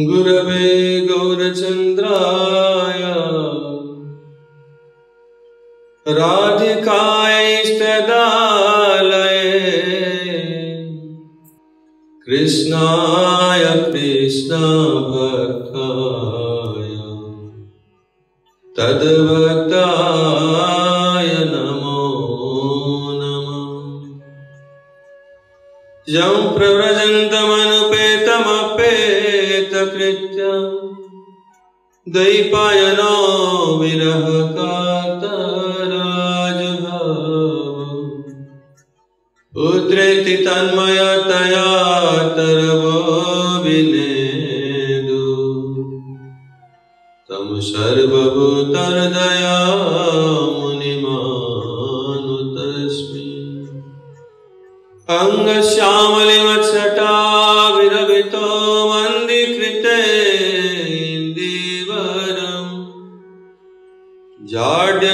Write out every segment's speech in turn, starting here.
गुरवे गौरचन्द्राय राधिकायैष्टदालये। कृष्णाय कृष्णभक्ताय। तद्भक्ताय नमो नमः। यं प्रव्रजन्तमनुपेतमपेतकृत्य दैपायनो विरह विरहकातराजः। उद्रेति तन्म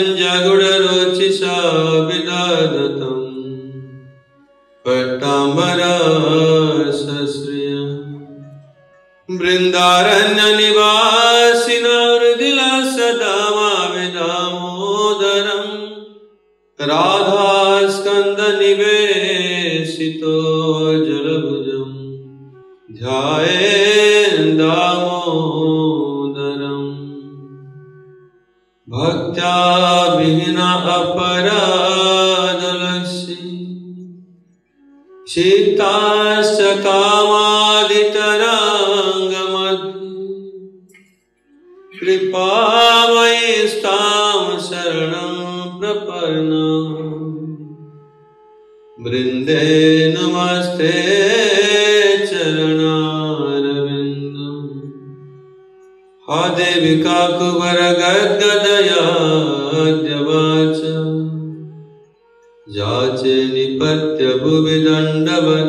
जगुडरोचिषा विदधतम् पट्टाम्बरसश्रिय बृन्दारण्यनिवासिन हृदिला सदा माविदामोदरम् राधास्कन्दनिवेशितो जलभुजम्। ध्यायेन् दामोदरम् विना अपरादलसिकामादितराङ्गमद् कृपामयिस्तां शरणं प्रपन्ना। वृन्दे नमस्ते। हा देवि काकुवरगद्गदया द्यवाच जाचे निपत्य भुवि दण्डवदोद्भटा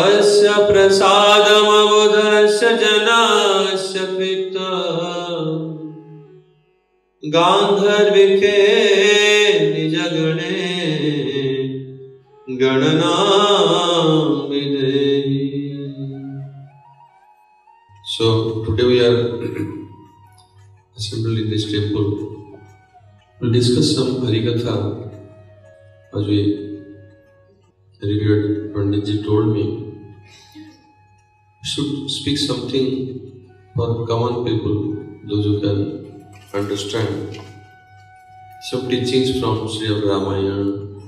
अस्य प्रसादमवुधस्य जनास्य पिता गान्धर्विके निजगणे गणनां we are assembled in this temple We'll discuss some Harikatha as we revered Panditji told me. We should speak something for common people, those who can understand. Some teachings from Sri Ramayana,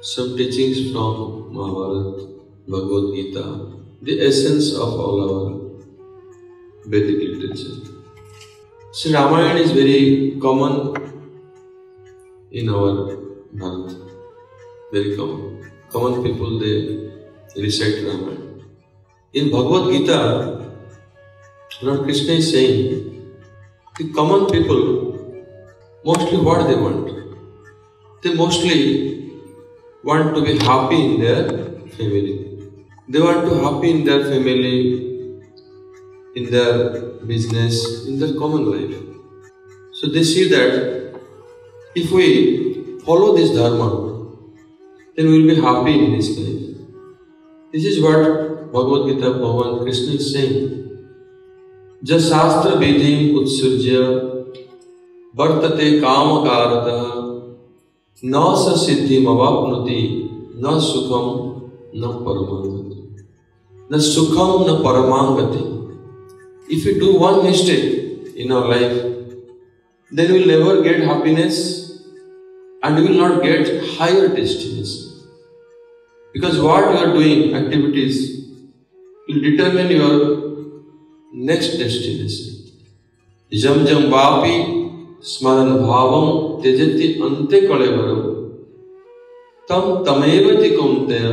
some teachings from Mahabharata, Bhagavad Gita, the essence of all our Vedic literature. Sri Ramayana is very common in our Bharat. Very common. Common people they recite Ramayana. In Bhagavad Gita, Lord Krishna is saying the common people mostly what they want? They mostly want to be happy in their family. They want to happy in their family, in their business, in their common life. So they see that if we follow this dharma, then we will be happy in this life. This is what Bhagavad Gita Bhagavan Krishna is saying. Jasastra vidhim utsurjya vartate kamakarata na sa siddhim avapnuti na sukham na paramangati. Na sukham na paramangati. If we do one mistake in our life, then we will never get happiness and we will not get higher destination. Because what you are doing, activities, will determine your next destination. Jam vapi smaran bhavam tejati ante kalevaram tam tamevati kunteya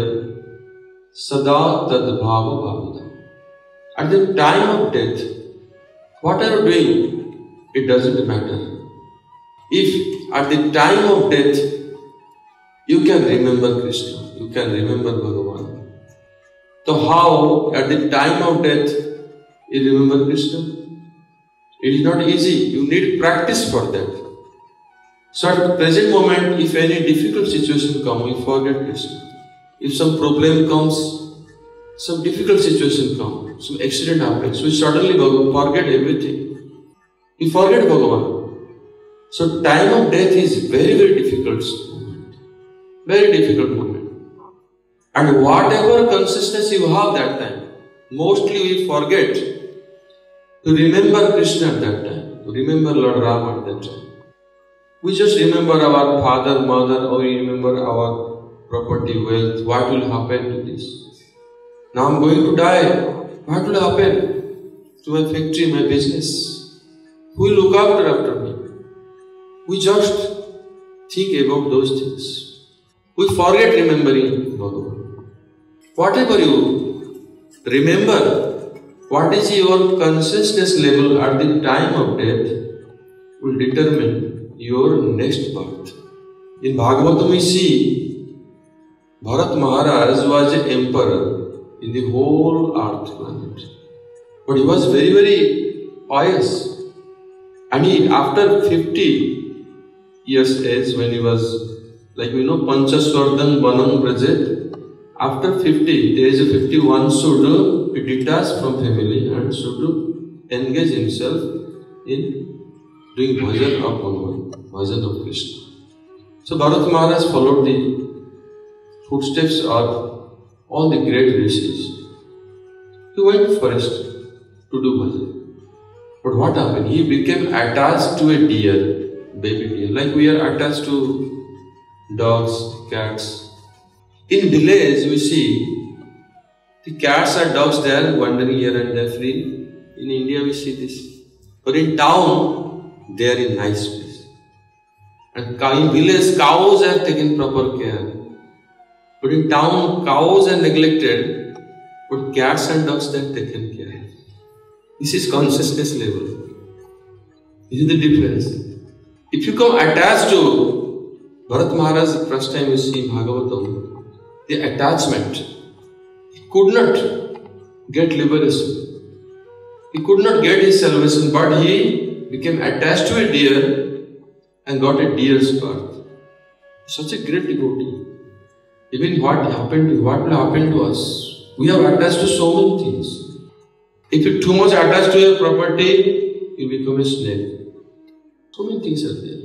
sada tad bhava bhavita. At the time of death, what are you doing? It doesn't matter. If at the time of death you can remember Krishna, you can remember Bhagavan. So how at the time of death you remember Krishna? It is not easy. You need practice for that. So at the present moment, if any difficult situation comes, you forget Krishna. If some problem comes, some difficult situation comes, some accident happens, we suddenly forget everything. We forget Bhagavan. So time of death is very, very difficult moment. Very difficult moment. And whatever consciousness you have that time, mostly we forget to remember Krishna at that time, to remember Lord Ram at that time. We just remember our father, mother, or we remember our property, wealth, what will happen to this. Now I'm going to die. What will happen to my factory, my business? Who will look after after me? We just think about those things. We forget remembering Bhagavan. Whatever you remember, what is your consciousness level at the time of death will determine your next birth. In Bhagavatam we see Bharat Maharaj was an emperor in the whole earth planet. But he was very, very pious. And he, after 50 years age, when he was, like we know, Panchaswardam Banam Brajet, after 50, the age of 50, one should be detached from family and should engage himself in doing bhajan of Bhagavan, bhajan of Krishna. So Bharat Maharaj followed the footsteps of all the great rishis. He went to forest to do bhajan. But what happened? He became attached to a deer, baby deer, like we are attached to dogs, cats. In village, we see the cats and dogs they are wandering here and there free. In India, we see this. But in town, they are in nice place. And in village, cows are taken proper care. But in town, cows are neglected, but cats and dogs are taken care. This is consciousness level. This is the difference. If you come attached to Bharat Maharaj, first time you see Bhagavatam, the attachment, he could not get liberation. He could not get his salvation, but he became attached to a deer and got a deer's birth. Such a great devotee. Even what happened to what will happen to us? We are attached to so many things. If you too much attached to your property, you become a snake. So many things are there.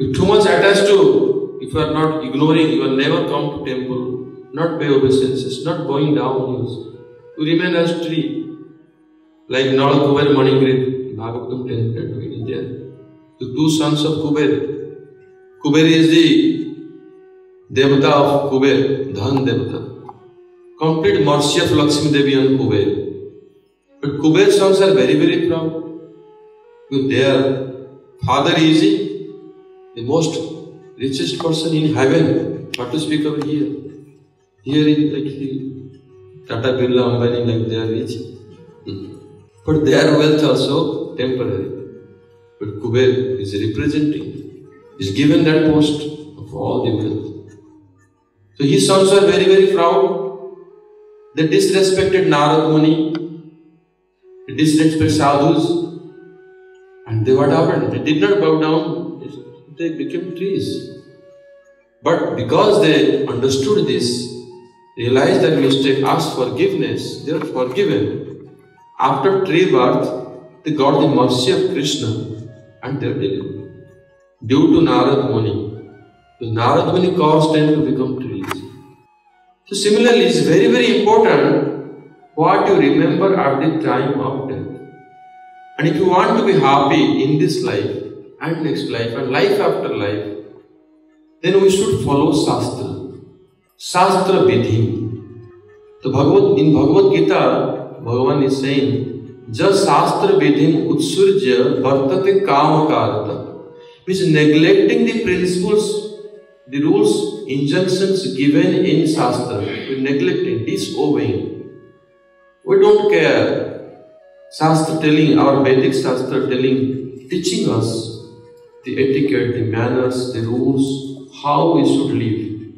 If too much attached to, if you are not ignoring, you will never come to temple, not pay obeisances, not bowing down, you remain as tree. Like Nala Kuber Manigrid, Bhagavatam 10 in India. The two sons of Kuber. Kuber is the Devata of Kuber, Dhan Devata. Complete mercy of Lakshmi Devi on Kuber. But Kuber's sons are very, very proud. With their father is the most richest person in heaven. What to speak of here? Here is like Tata Birla Ambani, like they are rich. Hmm. But their wealth also temporary. But Kuber is representing, is given that post of all the wealth. So his sons were very, very proud. They disrespected Narad Muni, they disrespected sadhus, and they what happened? They did not bow down, they became trees. But because they understood this, realized that mistake, asked forgiveness, they were forgiven. After tree birth, they got the mercy of Krishna and they were. Due to Narad Muni. Narad Muni caused them to become trees. So similarly, it's very, very important what you remember at the time of death. And if you want to be happy in this life and next life and life after life, then we should follow Shastra. Shastra Vidhi. So Bhagavad, in Bhagavad Gita, Bhagavan is saying, just Shastra Vidhim Utsurja Vartate Kamakarata. Means neglecting the principles the rules, injunctions given in Shastra, we neglecting, disobeying. We don't care. Shastra telling, our Vedic Shastra telling, teaching us the etiquette, the manners, the rules, how we should live.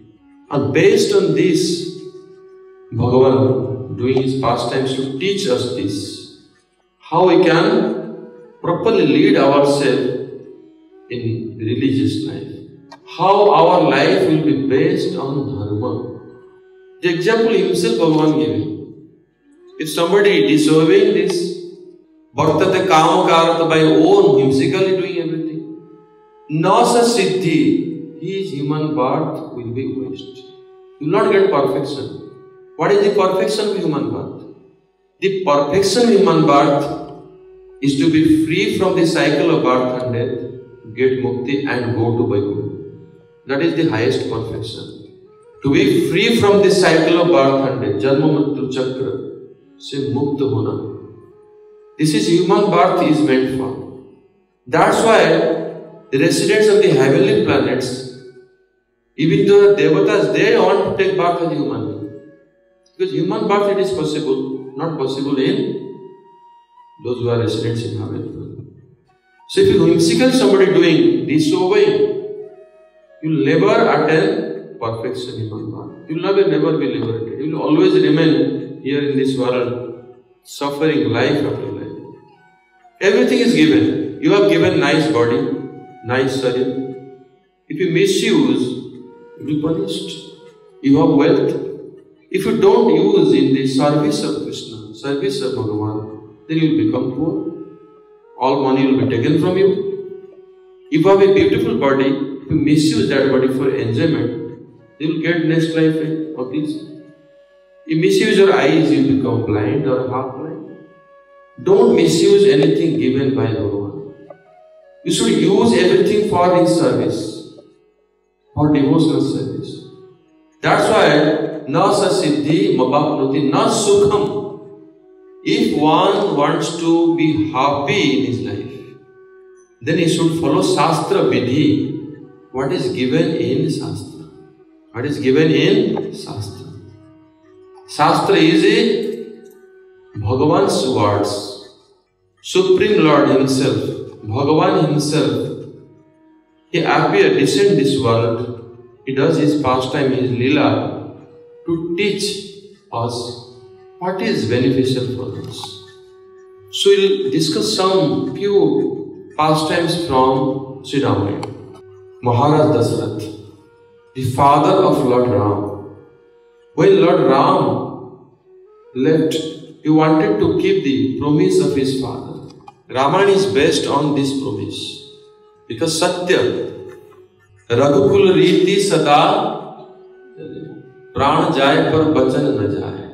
And based on this, Bhagavan doing his pastimes to teach us this. How we can properly lead ourselves in religious life how our life will be based on dharma. The example himself Bhagavan giving. If somebody is disobeying this, Bhartate Kamakarata by own, whimsically doing everything, Nasa Siddhi, his human birth will be waste. You will not get perfection. What is the perfection of human birth? The perfection of human birth is to be free from the cycle of birth and death, get mukti and go to Vaikuntha. That is the highest perfection. To be free from the cycle of birth and death, Janma Mrityu Chakra, से मुक्त होना this is human birth is meant for that's why the residents of the heavenly planets even though the devatas they want to take birth as human because human birth it is possible not possible in those who are residents in heaven so if you whimsical somebody doing disobeying you will never attain perfection in birth you will never never be liberated you will always remain here in this world, suffering life after life. Everything is given. You have given nice body, nice sharir. If you misuse, you will be punished. You have wealth. If you don't use in the service of Krishna, service of Bhagavan, then you will become poor. All money will be taken from you. If you have a beautiful body, you misuse that body for enjoyment, you will get next life of this. You misuse your eyes, you become blind or half blind. Don't misuse anything given by Lord. You should use everything for His service, for devotional service. That's why na siddhi mabapnuti na sukham. If one wants to be happy in his life, then he should follow Shastra Vidhi, what is given in Shastra. What is given in Shastra. Shastra is a Bhagavan's words. Supreme Lord Himself, Bhagavan Himself, He appeared, descend this world. He does His pastime, His lila, to teach us what is beneficial for us. So we'll discuss some few pastimes from Sri Ramayana. Maharaj Dasrath, the father of Lord Ram. When Lord Ram left, he wanted to keep the promise of his father. Ramayana is based on this promise because Satya, Raghukul रीति सदा प्राण जाए पर वचन न जाए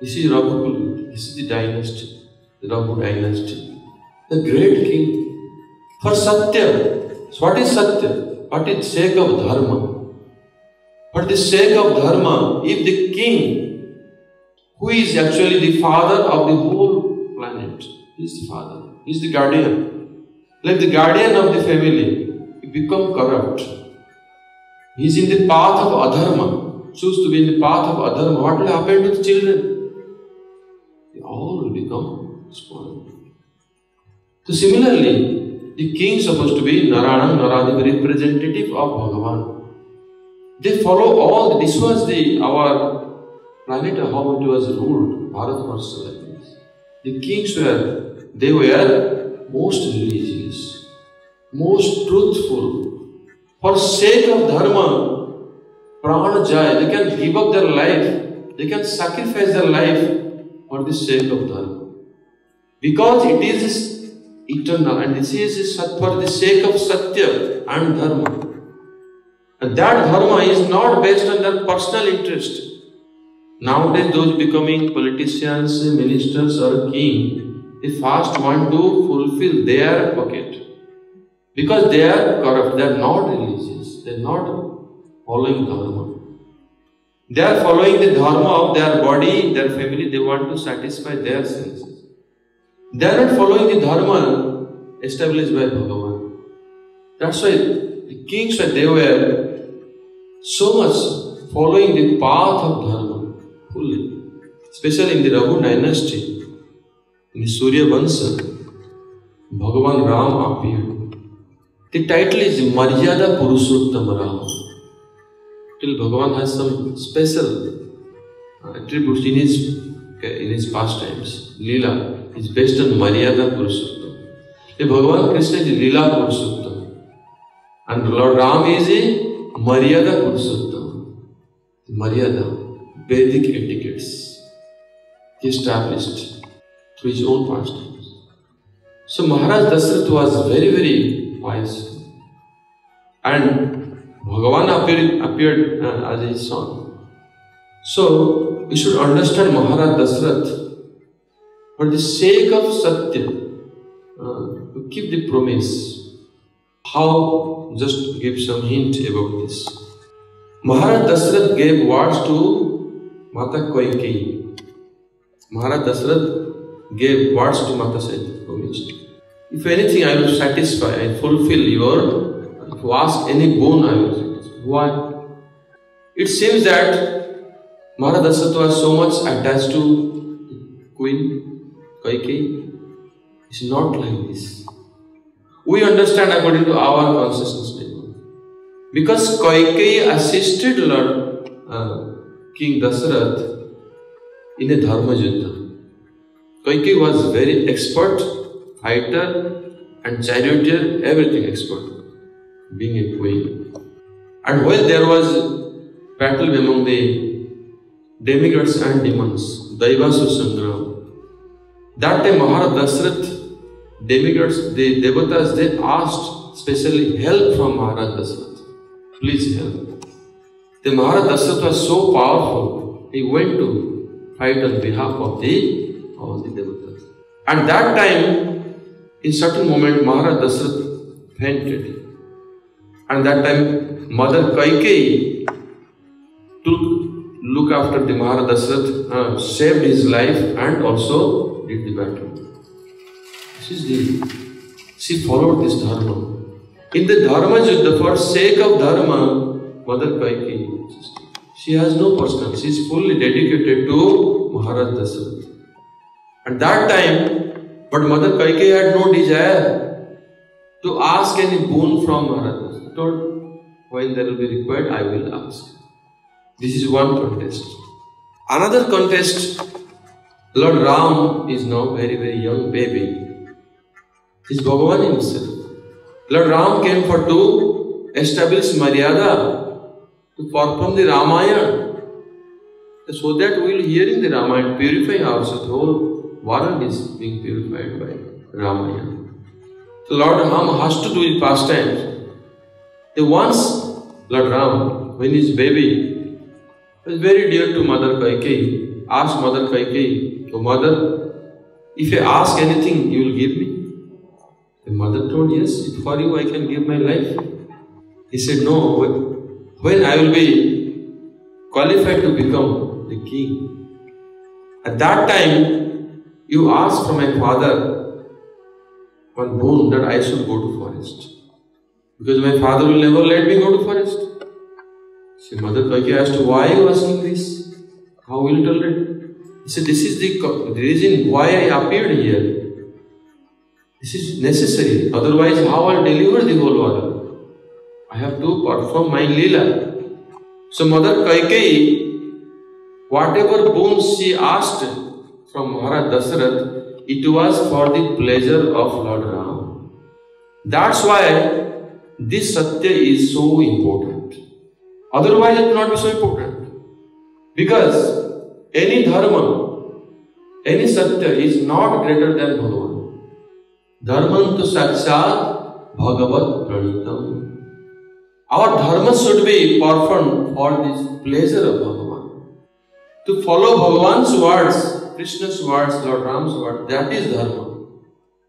this is Raghukul this is the dynasty Raghu dynasty the great king for सत्य what is सत्य What is sake of Dharma? For the sake of Dharma, if the king, who is actually the father of the whole planet, is the father, is the guardian, like the guardian of the family, he become corrupt. He is in the path of adharma, choose to be in the path of adharma. What will happen to the children? They all will become spoiled. So similarly, the king supposed to be Narayana, Naradi, representative of Bhagavan. They follow all, this was the, our planet, how it was ruled, Bharat was like this. The kings were, they were most religious, most truthful. For sake of dharma, prana jai, they can give up their life, they can sacrifice their life for the sake of dharma. Because it is eternal and this is for the sake of satya and dharma. And that dharma is not based on their personal interest. Nowadays, those becoming politicians, ministers, or king, they first want to fulfill their pocket. Because they are corrupt, they are not religious, they are not following dharma. They are following the dharma of their body, their family, they want to satisfy their senses. They are not following the dharma established by Bhagavan. That's why the kings, they were so much following the path of Dharma fully, especially in the Raghu dynasty, in the Surya Vansha, Bhagavan Ram appeared. The title is Maryada Purushottam Ram. Till Bhagavan has some special attributes in his in his pastimes. Leela is based on Maryada Purushottam. The Bhagavan Krishna is Leela Purushottam. And Lord Ram is Maryada Purushottam. Maryada, Vedic etiquettes. he established through his own pastimes. So Maharaj Dasrath was very, very wise. And Bhagavan appeared, appeared uh, as his son. So we should understand Maharaj Dasrath for the sake of Satya, uh, to keep the promise. How? Just give some hint about this. Maharaj Dasrath gave words to Mata Kaikeyi. Maharaj Dasrath gave words to Mata Saita promised. If anything I will satisfy, I fulfill your, if you ask any boon, I will satisfy. Why? It seems that Maharaj Dasrath was so much attached to Queen Kaikeyi. It's not like this. We understand according to our consciousness level. Because Kaikeyi assisted Lord uh, King Dasarath in a Dharma Yuddha. Kaikeyi was very expert, fighter and charioteer, everything expert, being a queen. And when there was battle among the demigods and demons, Daivasu Sangram, that time Maharaj Dasrath demigods, the devatas, they asked specially help from Maharaj Dasrath. Please help. The Maharaj Dasrath was so powerful, he went to fight on behalf of the all the devatas. And that time, in certain moment, Maharaj Dasrath fainted. And that time, Mother Kaikeyi took look after the Maharaj Dasrath, uh, saved his life and also did the battle. This is the, she followed this dharma. In the dharma yuddha, for sake of dharma, Mother Kaikeyi, she has no personal, she is fully dedicated to Maharaj Dasarath. At that time, but Mother Kaikeyi had no desire to ask any boon from Maharaj Dasarath. told, when there will be required, I will ask. This is one contest. Another contest, Lord Ram is now very, very young baby is Bhagavan himself. Lord Ram came for to establish Maryada, to perform the Ramayana, so that we will hear in the Ramayana, purify ourselves. Whole world is being purified by Ramayana. So Lord Ram has to do his pastimes. The once Lord Ram, when his baby was very dear to Mother Kaikeyi, asked Mother Kaikeyi, oh Mother, if I ask anything, you will give me. The mother told, Yes, for you I can give my life. He said, No, when I will be qualified to become the king, at that time you ask from my father one boon that I should go to forest. Because my father will never let me go to forest. So Mother Kaikeyi asked, Why are you asking this? How will you tolerate? He said, This is the the reason why I appeared here. This is necessary, otherwise, how I'll deliver the whole world? I have to perform my lila. So, Mother Kaikeyi, whatever boons she asked from Maharaj Dasarath, it was for the pleasure of Lord Ram. That's why this Satya is so important. Otherwise, it will not be so important. Because any dharma, any Satya is not greater than Bhagavan. Dharman to sakshat bhagavat pranitam. Our dharma should be performed for the pleasure of Bhagavan. To follow Bhagavan's words, Krishna's words, Lord Ram's words, that is dharma.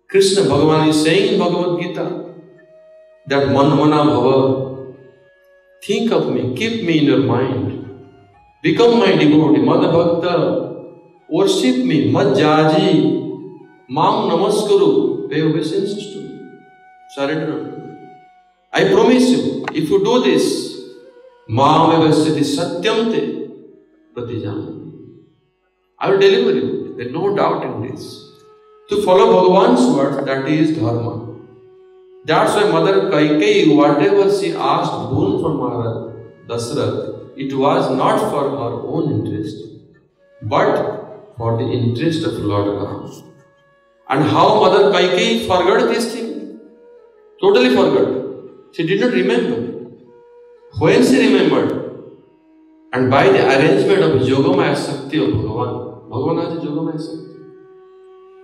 Krishna Bhagavan is saying in Bhagavad Gita that manmana bhava. Think of me, keep me in your mind. Devotee, Madha Bhakta. Worship me, Majjaji. Mam Namaskuru. pay obeisance to me. Surrender unto me. I promise you, if you do this, Mamavasati Satyam Te Pratijana. I will deliver you. There is no doubt in this. To follow Bhagavan's word, that is Dharma. That's why Mother Kaikeyi, whatever she asked boon from Maharaj Dasrath, it was not for her own interest, but for the interest of Lord Ram. And how Mother Kaikeyi forgot this thing? Totally forgot. She did not remember. When she remembered, and by the arrangement of Yogamaya Shakti of Bhagavan, Bhagavan has Yogamaya Shakti.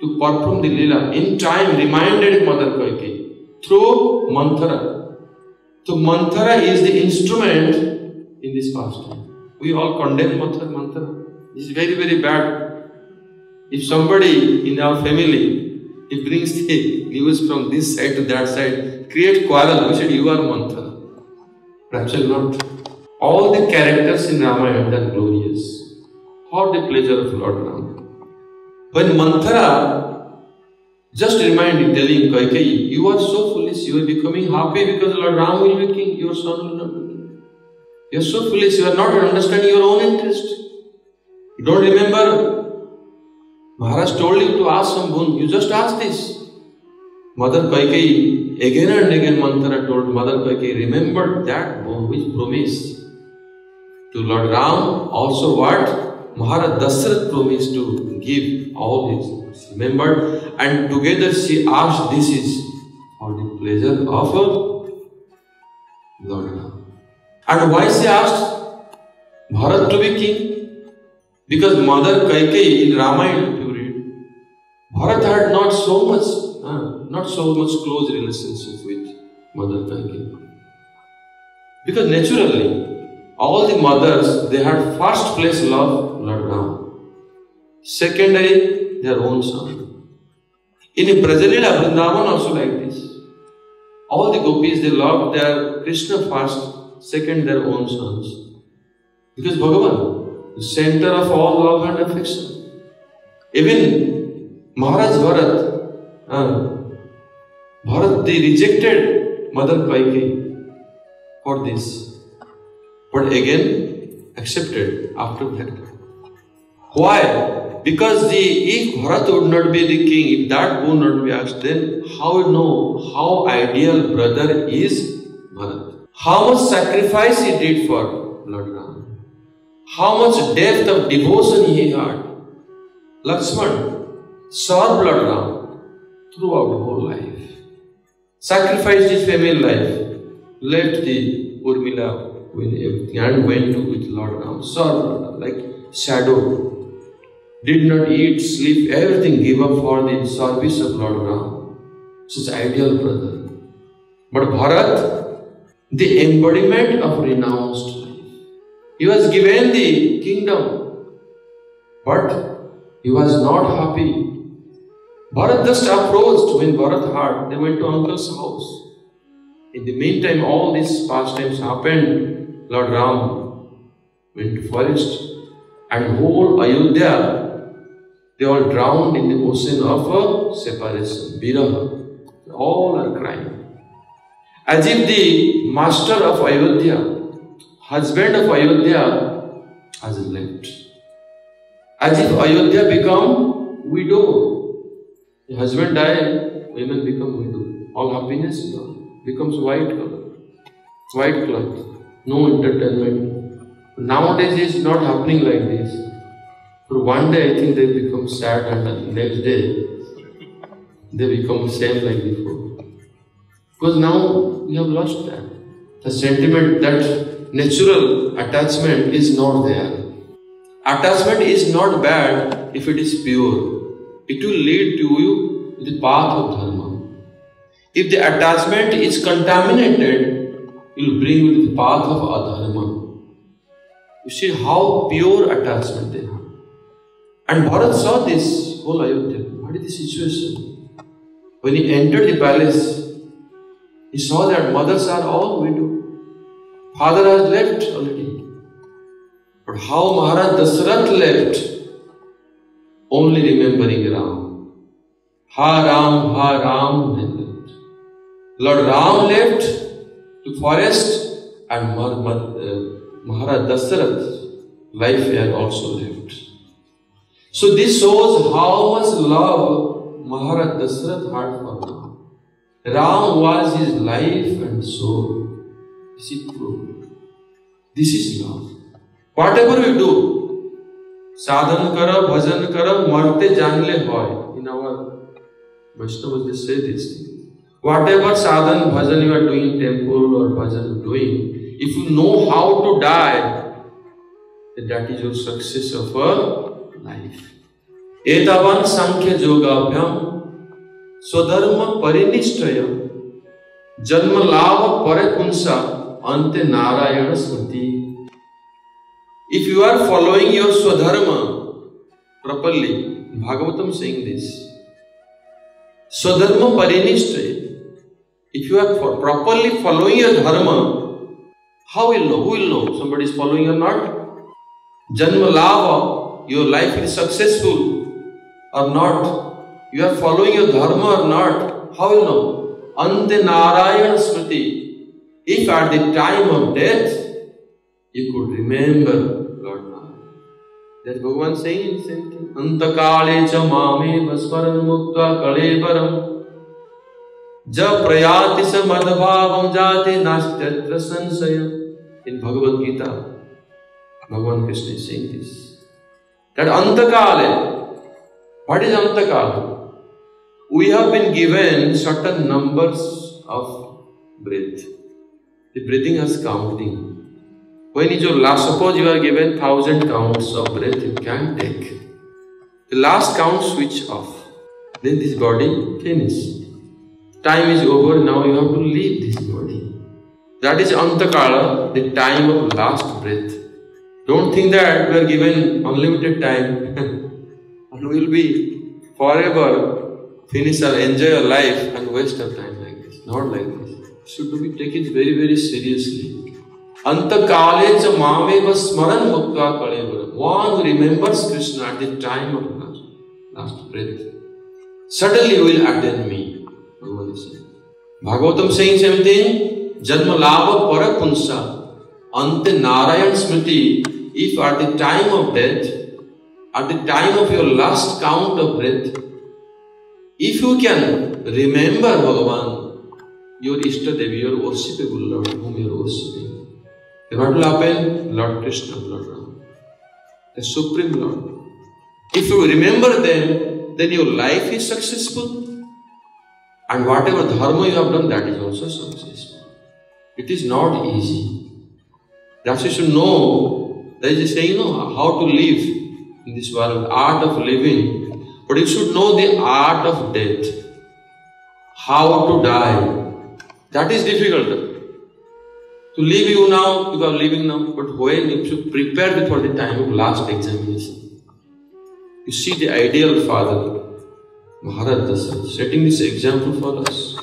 To perform the Leela in time reminded Mother Kaikeyi through Manthara. So Manthara is the instrument in this pastime. We all condemn Manthara. This is very, very bad. If somebody in our family he brings the news from this side to that side, create quarrel, we said you are Manthara. Actually not. All the characters in Ramayana are glorious for the pleasure of Lord Ram. When Manthara just reminding, telling Kaikeyi, you are so foolish, you are becoming happy because Lord Ram will be king, your son will not. You are so foolish, you are not understanding your own interest. You don't remember Maharaj told you to ask some boon, you just ask this. Mother Kaikeyi, again and again Manthara told Mother Kaikeyi, remember that boon which promised to Lord Ram, also what Maharaj Dasrath promised to give all his remembered, and together she asked this is for the pleasure of Lord Ram. And why she asked Bharat to be king? Because Mother Kaikeyi in Ramayana, if you read, Bharat had not so much uh, not so much close relationship with Mother Kaikeyi. Because naturally, all the mothers, they had first place love Lord Ram. Secondary, their own son. In Brajalila, Vrindavan also like this. All the gopis, they love their Krishna first, second their own sons. Because Bhagavan, the center of all love and affection. Even Maharaj Bharat, uh, Bharat, they rejected Mother Kaikeyi for this. But again, accepted after that. Why? Because the if Bharat would not be the king, if that boon not be asked, then how know how ideal brother is Bharat? How much sacrifice he did for Lord Ram? How much depth of devotion he had? Lakshman served Lord Ram throughout whole life. Sacrificed his family life, left the Urmila with everything and went to with Lord Ram, served like shadow. Did not eat, sleep, everything give up for the service of Lord Ram. Such ideal brother. But Bharat, the embodiment of renounced life. He was given the kingdom, but he was not happy Bharat just approached when Bharat heard, they went to uncle's house. In the meantime, all these pastimes happened. Lord Ram went to forest and whole Ayodhya, they all drowned in the ocean of separation, Viraha. All are crying. As if the master of Ayodhya, husband of Ayodhya, has left. As if Ayodhya become widow the husband die, women become widow. All happiness. Becomes white color. White cloth. No entertainment. Nowadays it's not happening like this. For one day I think they become sad and the next day they become same like before. Because now we have lost that. The sentiment, that natural attachment is not there. Attachment is not bad if it is pure it will lead to you the path of dharma. If the attachment is contaminated, it will bring you the path of adharma. You see how pure attachment they have. And Bharat saw this whole Ayodhya. What is the situation? When he entered the palace, he saw that mothers are all widow. Father has left already. But how Maharaj Dasarath left only remembering Ram. Ha Ram, Ha Ram, Lord Ram left to forest and uh, Maharaj Dasarath's life here also left. So this shows how much love Maharaj Dasarath had for Ram. Ram was his life and soul. Is true. This is love. Whatever we do, साधन कर भजन कर मरते जानले होय in our Vaishnavas they say this whatever sadhan bhajan you are doing temple or bhajan doing if you know how to die then that is your success of a life एतावान सांख्य योगाभ्याम स्वधर्म परिनिष्ठय। जन्म लाभ पर कुंसा, अंत नारायण स्मृति। If you are following your स्वधर्म प्रॉपरली भागवतम सिंह दिस स्वधर्म परिनिष्ठ if you are properly following your dharma how will know will know somebody is following your not जन्म लाभ योर लाइफ इज़ सक्सेसफुल और not You are following your dharma or not. How will know? Ante Narayana Smriti. If at the time of death you could remember Lord Narayana. That's Bhagavan saying the same thing. Antakale cha mame vasmaran mukta kalevaram. जब प्रयाति स मदभावम जाते नास्त्यत्र संशय in Bhagavad Gita Bhagavan Krishna is saying this that antakale what is antakala we have been given certain numbers of breath. The breathing has counting. When is your last suppose you are given thousand counts of breath you can take. The last count switch off. Then this body finished time is over, now you have to leave this body. That is Antakala, the time of last breath. Don't think that we are given unlimited time. We will be forever finish our enjoy our life and waste our time like this. Not like this. Should be taken very, very seriously. Antakale cha mameva smaran mukta kalevara. One remembers Krishna at the time of last, last breath. Suddenly will attend me. Bhagavatam saying same thing, Janma Lava Parapunsa, Ante Narayan Smriti, if at the time of death, at the time of your last count of breath, if you can remember Bhagavan, your Ishtadevi, your worshipable Lord, whom you are worshipping, then what will happen? Lord Krishna, Lord Ram, the Supreme Lord. If you remember them, then your life is successful and whatever dharma you have done, that is also successful. It is not easy. That's you should know. There is a saying, you know, how to live in this world, art of living. But you should know the art of death. How to die. That is difficult. To leave you now, you are living now, but when you should prepare for the time of last examination. You see the ideal father, Dasarath, setting this example for us.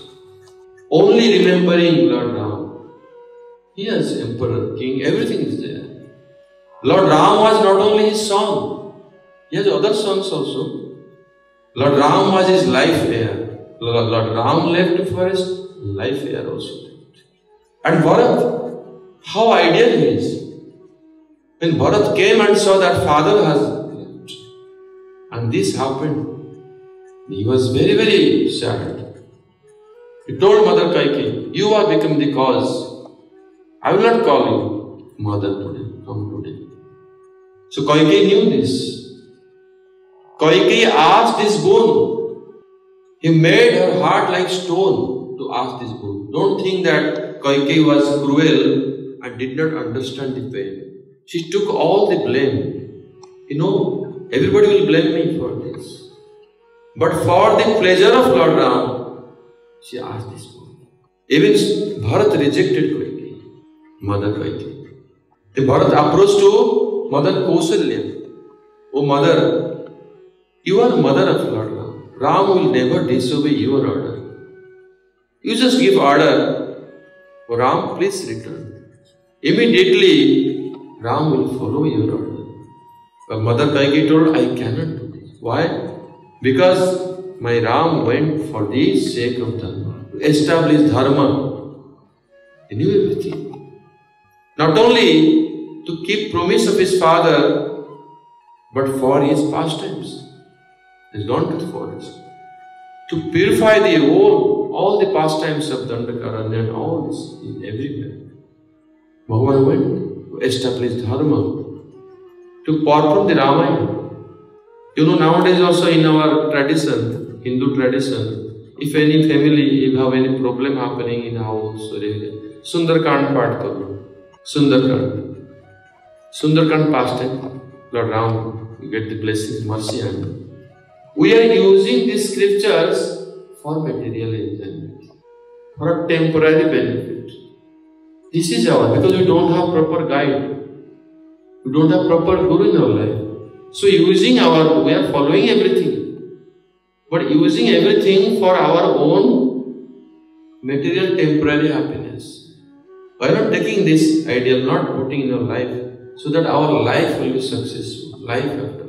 Only remembering Lord Ram. He has emperor, king, everything is there. Lord Ram was not only his son, he has other sons also. Lord Ram was his life air. Lord Ram left for his life air also. And Bharat, how ideal he is. When Bharat came and saw that father has left, and this happened, he was very, very sad. He told Mother Kaikeyi, You have become the cause. I will not call you mother today, from today. So Kaikeyi knew this. Kaikeyi asked this boon. He made her heart like stone to ask this boon. Don't think that Kaikeyi was cruel and did not understand the pain. She took all the blame. You know, everybody will blame me for this. But for the pleasure of Lord Ram, she asked this boon. Even Bharat rejected Kaikeyi, Mother Kaikeyi. The Bharat approached to Mother Kausalya. Oh Mother, you are mother of Lord Ram. Ram will never disobey your order. You just give order, Ram, please return. Immediately, Ram will follow your order. But Mother Kaikeyi told, I cannot do this. Why? Because my Ram went for the sake of Dharma, to establish Dharma. He knew everything. Not only to keep promise of his father, but for his pastimes. He's gone to the forest. To purify the whole, all the pastimes of Dandakaranya and all this in everywhere. Bhagavan went to establish Dharma, to perform the Ramayana. You know, nowadays also in our tradition, Hindu tradition, if any family, if have any problem happening in house Sundarkand part karo. Sundarkand. Sundarkand pastime, Lord Ram, you get the blessings, mercy and We are using these scriptures for material enjoyment, for a temporary benefit. This is our because we don't have proper guide. We don't have proper guru in our life. So using our we are following everything. But using everything for our own material temporary happiness. Why not taking this ideal, not putting in our life, so that our life will be successful, life.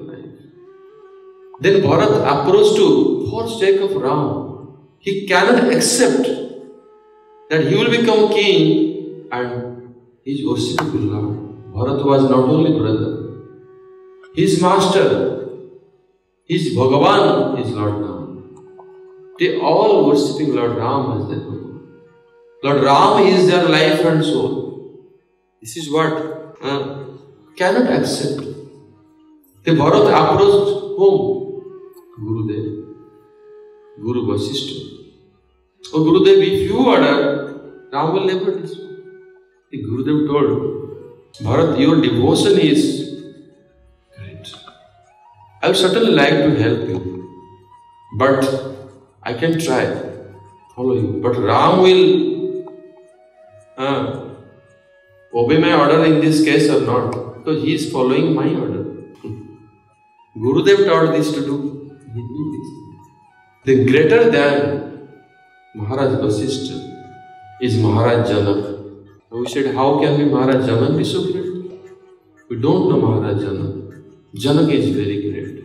Then Bharat approached to, for sake of Ram, he cannot accept that he will become king and he is worshiping Lord. Bharat was not only brother, his master, his Bhagavan, his Lord Ram. They all worshipping Lord Ram as their Guru. Lord Ram is their life and soul. This is what uh, cannot accept. The Bharat approached whom? गुरुदेव, गुरु वशिष्ठ। और Gurudev if you order Ram will never destroy Gurudev told Bharat your devotion is great I sudden like to help you but I can try follow you but Ram will obey my order in this case or not because he is following my order Gurudev taught this to do The greater than Maharaj Vasishta is Maharaj Janak. And We said, how can be Maharaj Janak be so great? We don't know Maharaj Janak. Janak is very great.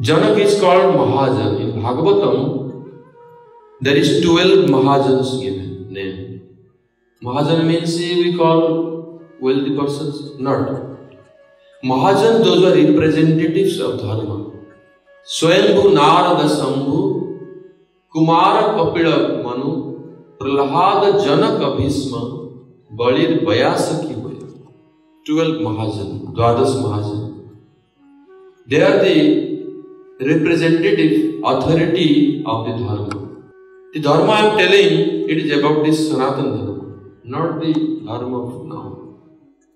Janak is called Mahajan. In Bhagavatam, there is 12 Mahajans given name. Mahajan means we call wealthy persons. Not. Mahajan, those are representatives of Dharma. Swayambhu Narad Shambhu Kumar Kapil Manu Prahlad Janak Bhishma बलिर व्यास की हुए twelve महाजन द्वादश mahajan they are the representative authority of the dharma the dharma i am telling it is about this sanatan dharma not the dharma of now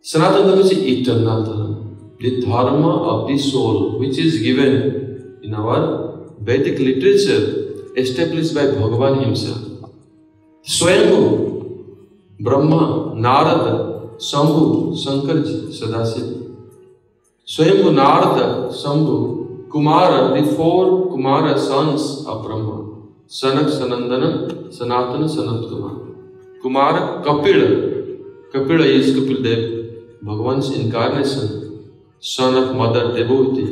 sanatan dharma is eternal dharma the dharma of the soul which is given in our Vedic literature established by Bhagavan himself. Swayambhu, Brahma, Narada, Sambhu, Sankarji, Sadasiv. Swayambhu, Narada, Sambhu, Kumara, the four Kumara sons of Brahma. Sanak Sanandan Sanatan Sanat Kumar Kumar Kapil Kapil is Kapil Dev Bhagwan incarnation son of mother Devahuti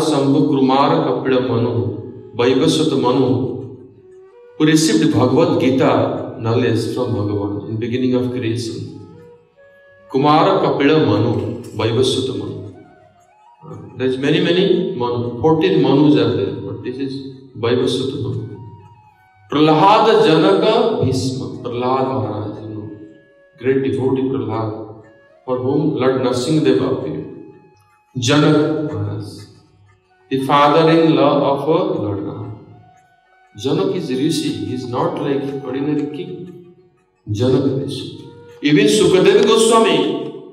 Sambhu Kumara Kapila Manu, Vaivaswata Manu, who received Bhagavad Gita knowledge from Bhagavan in beginning of creation. Kumara Kapila Manu, Vaivaswata Manu. There is many, many Manu. 14 Manus are there, but this is Vaivaswata Manu. Prahlada Janaka Bhisma, Prahlad Maharaj, you know, great devotee Prahlad, for whom Lord Narsinghdeva appeared. Janak Maharaj, the father-in-law of Lord Ram. Janak is Rishi, he is not like ordinary king. Janak Rishi. Even Sukadeva Goswami,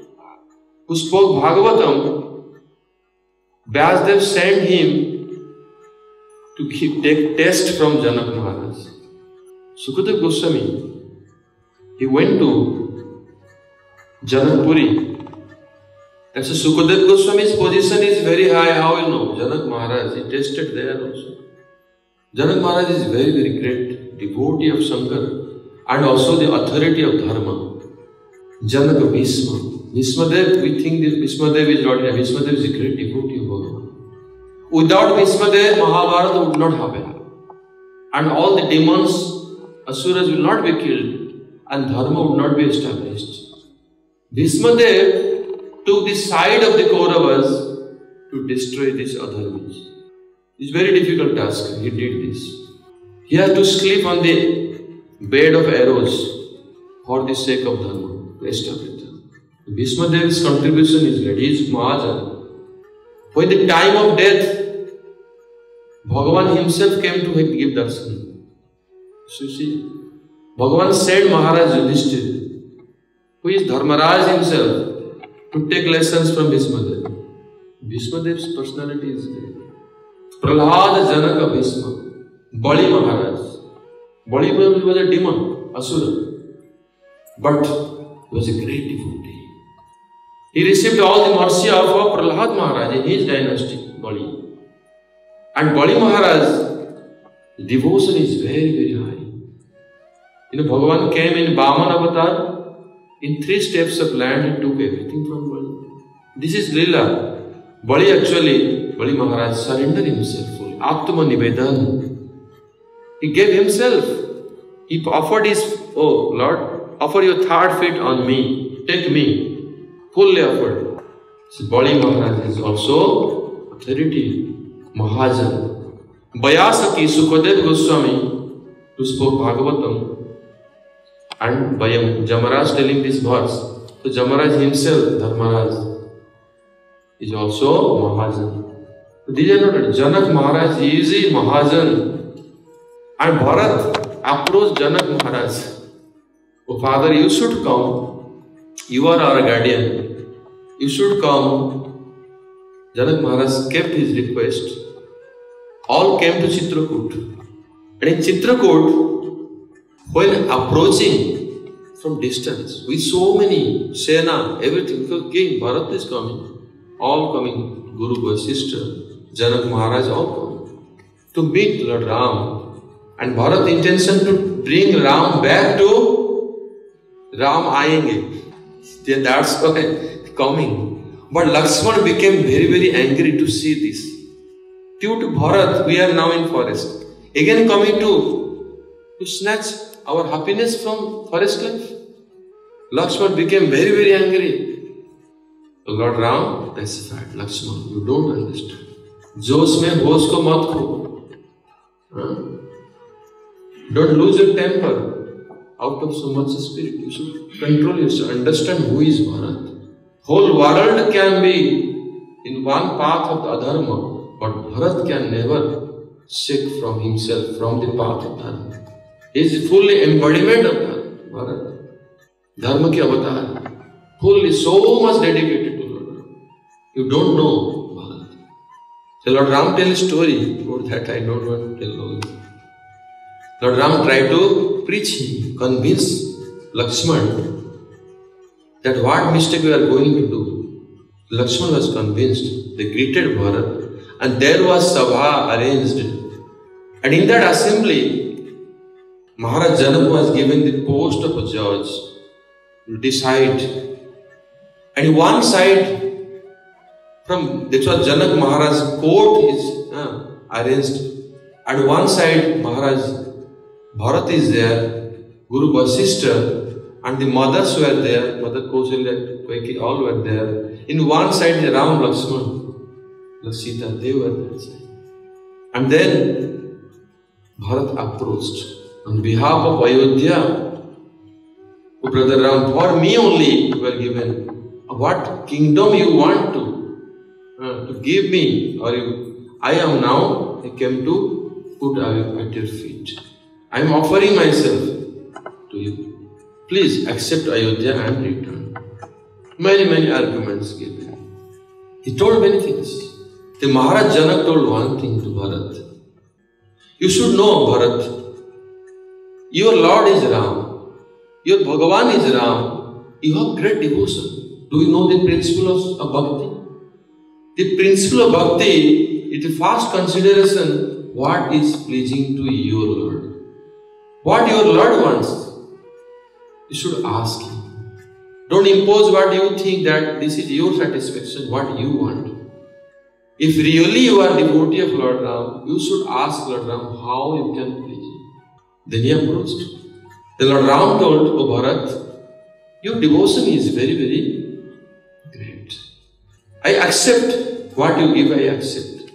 who spoke Bhagavatam, Vyasdev sent him to keep, take test from Janak Maharaj. Sukadeva Goswami, he went to Janakpuri. And so Sukadeva Goswami's position is very high. How you know? Janak Maharaj, he tested there also. Janak Maharaj is very, very great devotee of Shankar and also the authority of Dharma. Janak Bhisma. Bhismadev, we think this Bhismadev is not here. Bhismadev is a great devotee of Bhagavan. Without Bhismadev, Mahabharata would not happen. And all the demons, Asuras will not be killed and Dharma would not be established. Bhismadev took the side of the Kauravas to destroy this adharmas. It's very difficult task. He did this. He had to sleep on the bed of arrows for the sake of Dharma, to establish Dharma. Bhismadev's contribution is great. He is Mahajan. When the time of death, Bhagavan himself came to give darshan. So you see, Bhagavan said Maharaj Yudhishthir, who is Dharmaraj himself, to take lessons from Bhishmadev. Bhishmadev's personality is great. Prahlad Janaka Bhishma, Bali Maharaj. Bali Maharaj was a demon, Asura. But he was a great devotee. He received all the mercy of Prahlad Maharaj in his dynasty, Bali. And Bali Maharaj, devotion is very, very high. You know, Bhagavan came in Vaman avatar. In three steps of land, he took everything from Bali. This is Lila. Bali actually, Bali Maharaj surrendered himself fully. Atma Nivedan. He gave himself. He offered his, oh Lord, offer your third feet on me. Take me. Fully offered. So Bali Maharaj is also authority. Mahajan. Vyasaki Sukadev Goswami, who spoke Bhagavatam, and Bayam, Jamaraj telling this verse. So Jamaraj himself, Dharmaraj, is also Mahajan. So These are not Janak Maharaj is a Mahajan. And Bharat approached Janak Maharaj. Oh father, you should come. You are our guardian. You should come. Janak Maharaj kept his request. All came to Chitrakoot. And in Chitrakoot, when approaching from distance, with so many Sena, everything, because King Bharat is coming all coming, Guru Vasishtha, Janak Maharaj, all coming to meet Lord Ram. And Bharat intention to bring Ram back to Ram ayenge. That's why coming. But Lakshman became very, very angry to see this. Due to Bharat, we are now in forest. Again coming to, to snatch our happiness from forest life. Lakshman became very, very angry. So Lord Ram testified, Lakshman, you don't understand. जोश में होश को मत खो don't lose your temper out of so much spirit you should control your understand who is Bharat whole world can be in one path of adharma but Bharat can never shake from himself, from the path of dharma. Is fully embodiment of dharma. Bharat. धर्म के अवतार so much dedicated you don't know Bharat. So Lord Ram tell a story about that I don't want to tell all. Lord Ram tried to preach him, convince Lakshman that what mistake we are going to do. Lakshman was convinced. They greeted Bharat and there was Sabha arranged. And in that assembly, Maharaj Janak was given the post of a judge to decide. And one side from that's what Janak Maharaj's court is uh, arranged. At one side, Maharaj Bharat is there, Guru Vasishtha, and the mothers were there, Mother Kausalya, Kaikeyi, all were there. In one side, the Ram Lakshman, Sita, they were there. And then Bharat approached on behalf of Ayodhya. Oh, Brother Ram, for me only you were given. What kingdom you want to? uh, to give me, or you, I am now, I came to put at your feet. I am offering myself to you. Please accept Ayodhya and return. Many, many arguments given. He told many things. The Maharaj Janak told one thing to Bharat. You should know, Bharat, your Lord is Ram, your Bhagavan is Ram. You have great devotion. Do you know the principle of bhakti? The principle of bhakti is the first consideration what is pleasing to your Lord. What your Lord wants, you should ask Him. Don't impose what you think that this is your satisfaction, what you want. If really you are devotee of Lord Ram, you should ask Lord Ram how you can. Then he approached. The Lord Ram told, O Bharat, your devotion is very, very great. I accept what you give, I accept.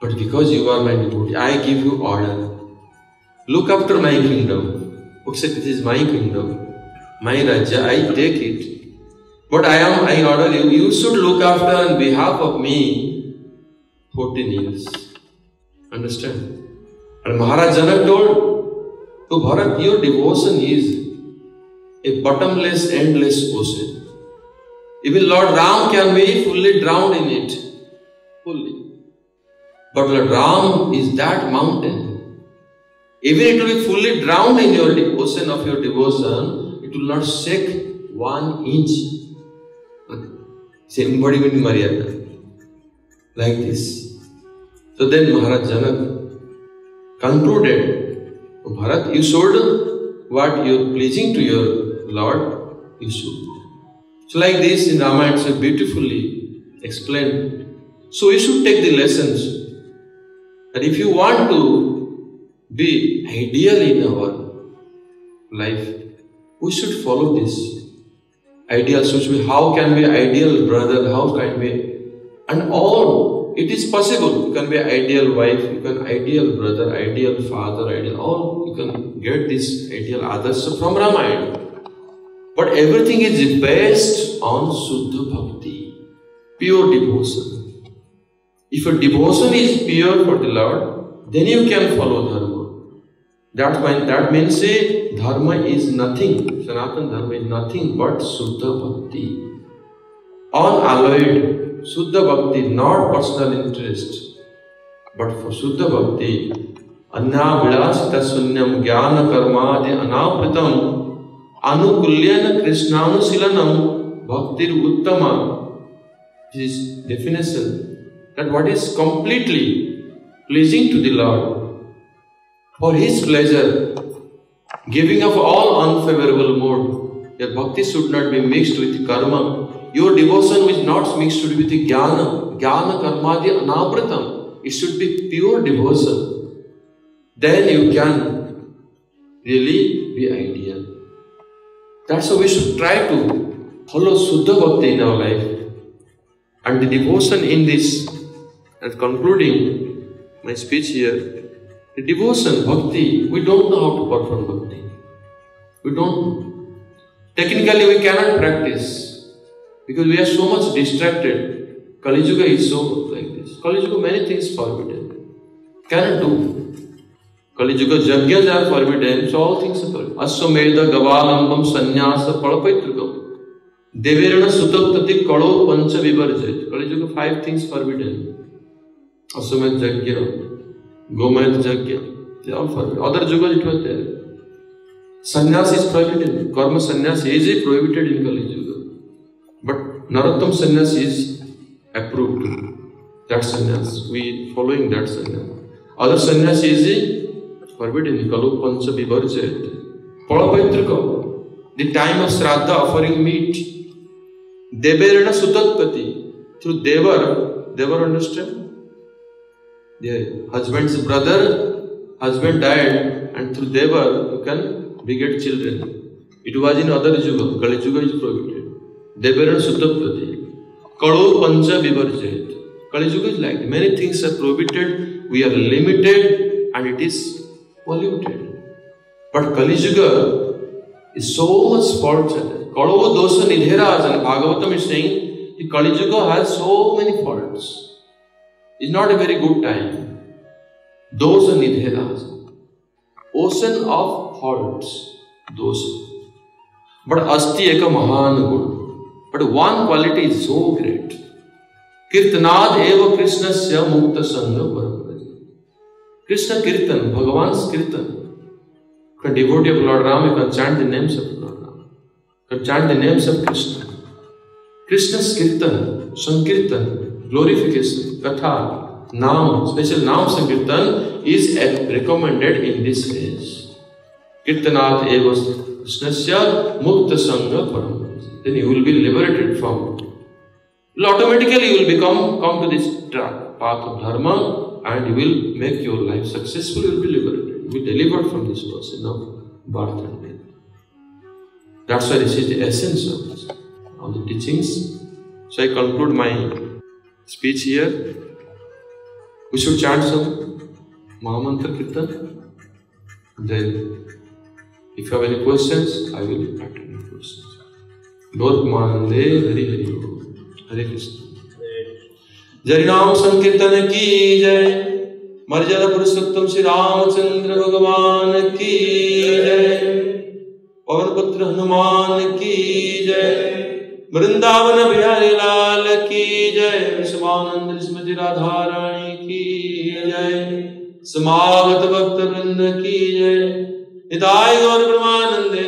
But because you are my devotee, I give you order. Look after my kingdom. Except this is my kingdom. My Raja, I take it. But I am, I order you, you should look after on behalf of me 14 years. Understand? And Maharaj Janak told, to Bharat, your devotion is a bottomless, endless ocean. Even Lord Ram can be fully drowned in it. Fully. But Lord Ram is that mountain. Even it will be fully drowned in your ocean of your devotion, it will not shake one inch. It's embodiment Maryada. Like this. So then Maharaj Janak concluded, oh, Bharat, you showed what you're pleasing to your Lord, you should. So like this in Ramayana so beautifully explained. So we should take the lessons. And if you want to be ideal in our life, we should follow this. Ideal should be how can we ideal brother, how can we and all it is possible. You can be ideal wife, you can ideal brother, ideal father, ideal all you can get this ideal others from Ramayana. But everything is based on Suddha Bhakti, pure devotion. If your devotion is pure for the Lord, then you can follow Dharma. That, means, that means say Dharma is nothing, Sanatana Dharma is nothing but Suddha Bhakti. Unalloyed Suddha Bhakti, not personal interest, but for Suddha Bhakti, Sunyam Jnana Karmadi Anapritam Anukulyan Krishnanushilanam Bhaktir Uttama. This is definition that what is completely pleasing to the Lord for His pleasure, giving up all unfavorable mode. Your bhakti should not be mixed with karma. Your devotion is not mixed with the jnana. Jnana karmadi anapratam. It should be pure devotion. Then you can really be ideal. That's why we should try to follow Suddha Bhakti in our life. And the devotion in this, and concluding my speech here, the devotion, bhakti, we don't know how to perform bhakti. We don't. Technically, we cannot practice because we are so much distracted. Kali Yuga is so like this. Kali Yuga, many things forbidden. Cannot do. कलिजुग यज्ञ are forbidden, so all things are forbidden. Aswamedha gavalambam sannyasa palapaitrukam. Deverana sutaptati kalo pancha vivarjit. Kalijuga five things forbidden. Aswamed yajna, gomed yajna, they all forbidden. Other yugas it was there. Sannyas is prohibited. Karma sannyas is prohibited in Kali Yuga. But Narottam sannyas is approved. That sannyas, we following that sannyas. Other sannyas is forbidden kalu pancha vivarjit. Palapaitrika, the time of Shraddha offering meat. Deverana Sutatpati, through Devar, Devar understand? The husband's brother, husband died, and through Devar you can beget children. It was in other Yuga, Kali Yuga is prohibited. देवर सुतपति कड़ो पंच विवर्जित। Kalyug is like many things are prohibited we are limited and it is polluted but Kalyug is so much कड़ो दोष निधेरा आज Bhagavatam is saying कि Kalyug has so many faults is not a very good time दोष निधेरा ocean of faults दोष। But अस्ति एक महान गुण। But one quality is so great. Kirtanad eva Krishnasya Mukta Sangha Param. Krishna Kirtan, Bhagavan's Kirtan. You devotee of Lord Ram, you can chant the names of Lord Ram. You can chant the names of Krishna. Krishna's Kirtan, Sankirtan, glorification, Katha, Naam, special Naam Sankirtan is recommended in this age. Kirtanat eva Krishnasya Mukta Sangha Param. Then you will be liberated from. Will automatically you will become come to this track, path of Dharma and you will make your life successful, you will be liberated. You will be delivered from this person of birth and death. That's why this is the essence of this, of the teachings. So I conclude my speech here. We should chant some Mahamantra Kirtan. Then, if you have any questions, I will attend your questions. Lord Manande Hari Hari Hare संकीर्तन की जय। मर्यादा पुरुषोत्तम श्री रामचंद्र भगवान की जय। पवन पुत्र हनुमान की जय। वृंदावन बिहारी लाल की जय। विश्वानंद स्मृति राधा रानी की जय। समागत भक्त वृंद की जय। हिताय गौर ब्रह्मानंदे